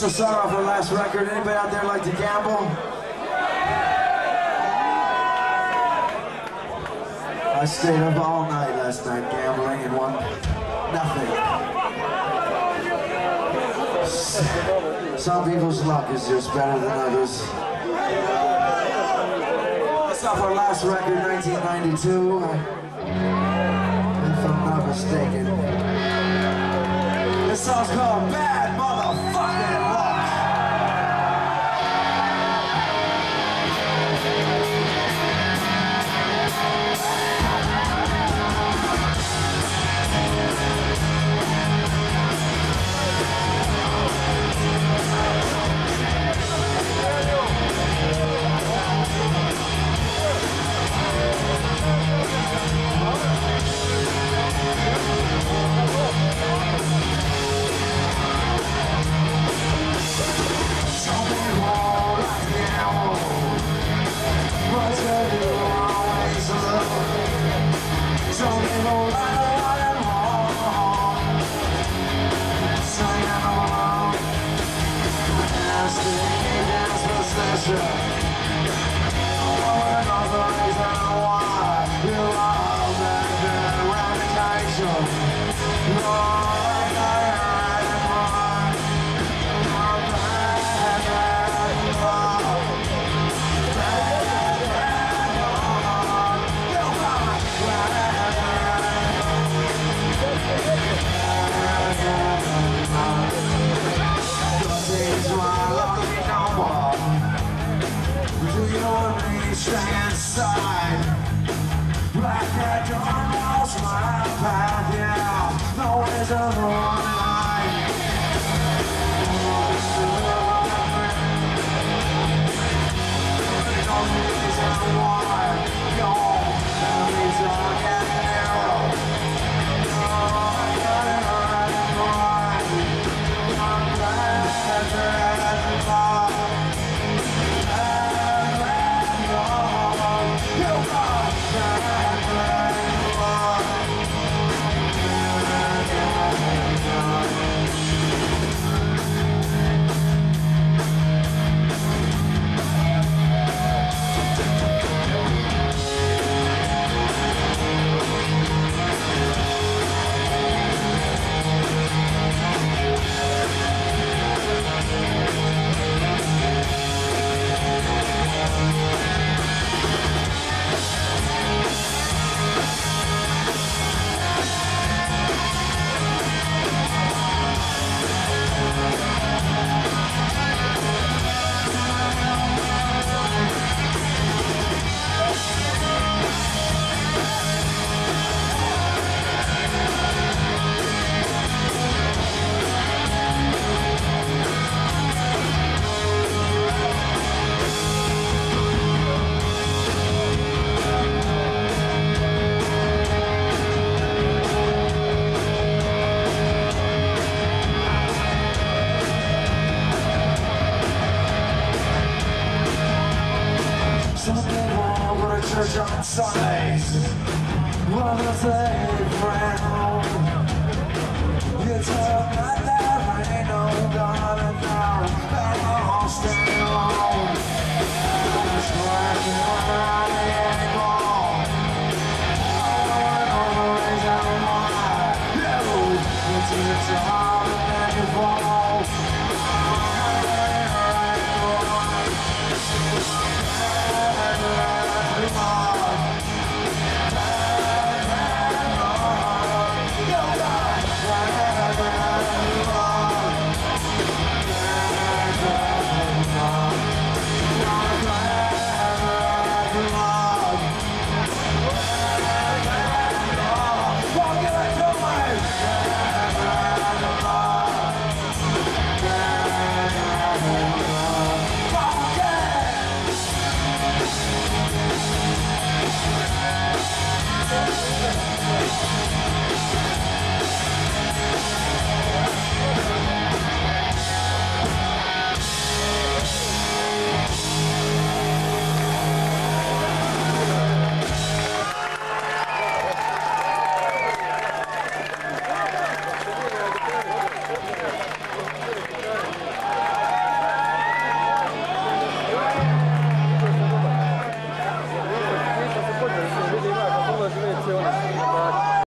This will start off our last record. Anybody out there like to gamble? I stayed up all night last night gambling and won nothing. Some people's luck is just better than others. It's off our last record, 1992. If I'm not mistaken. This song's called Bad Some church on Sundays. If they frown?